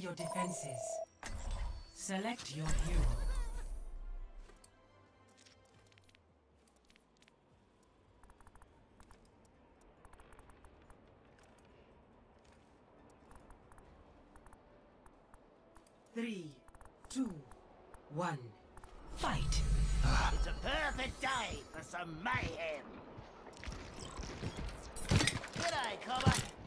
your defenses. Select your hero. Three, two, one, fight! It's a perfect day for some mayhem! G'day, Cobber!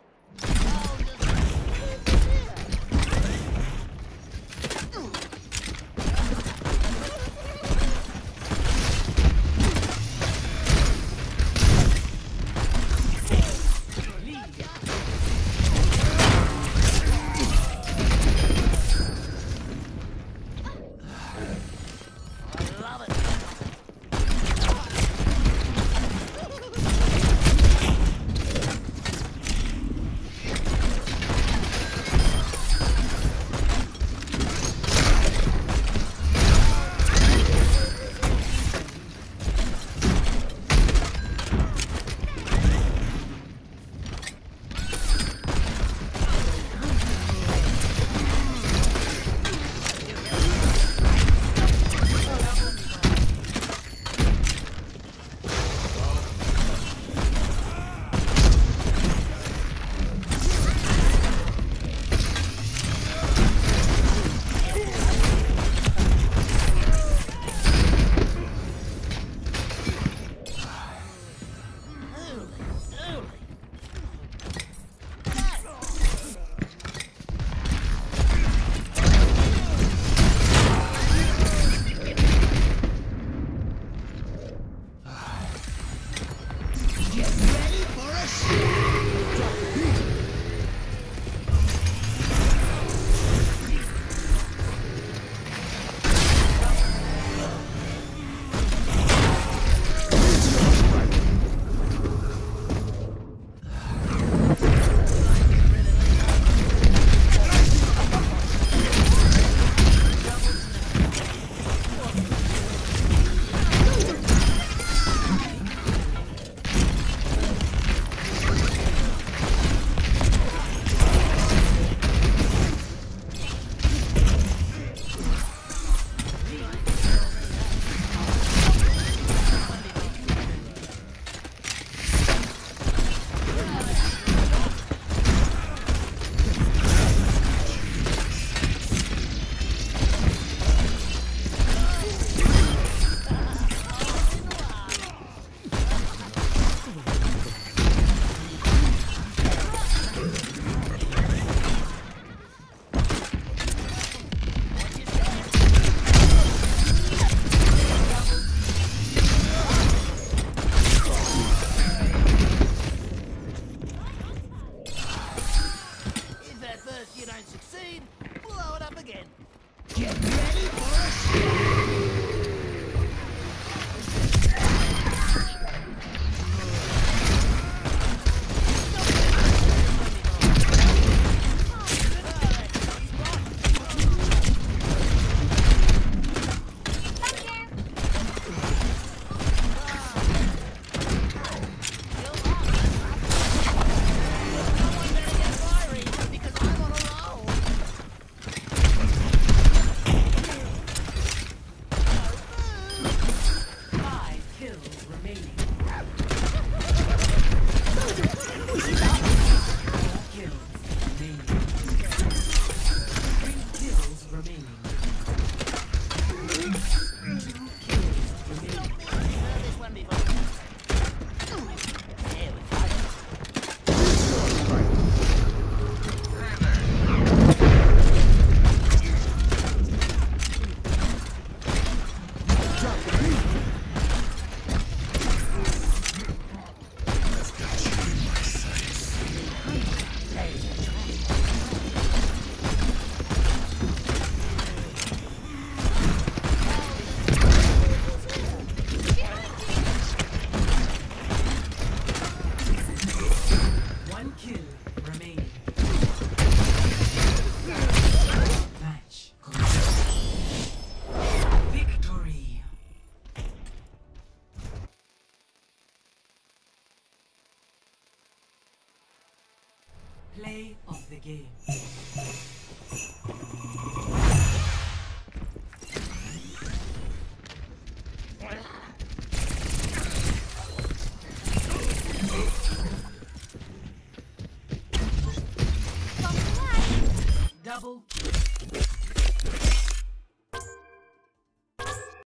play of the game. Double kill.